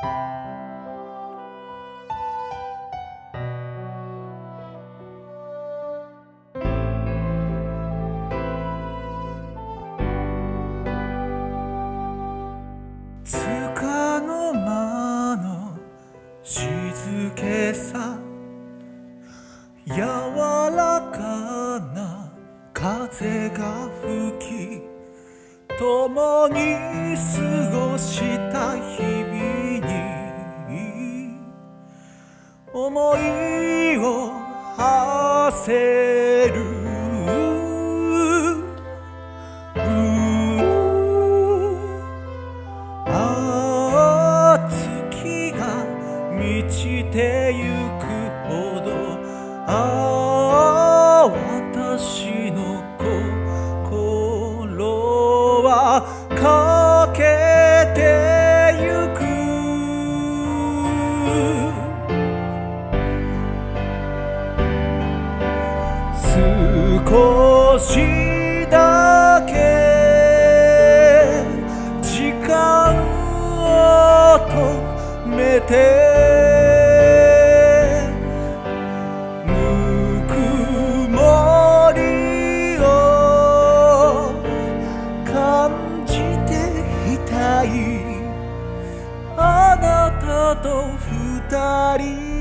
つかの間の静けさ柔らかな風が吹き共に過ごし思いを馳せる。あ月が満ちてゆくほどああ私少しだけ時間を止めて。ぬくもりを感じていたい。あなたと二人。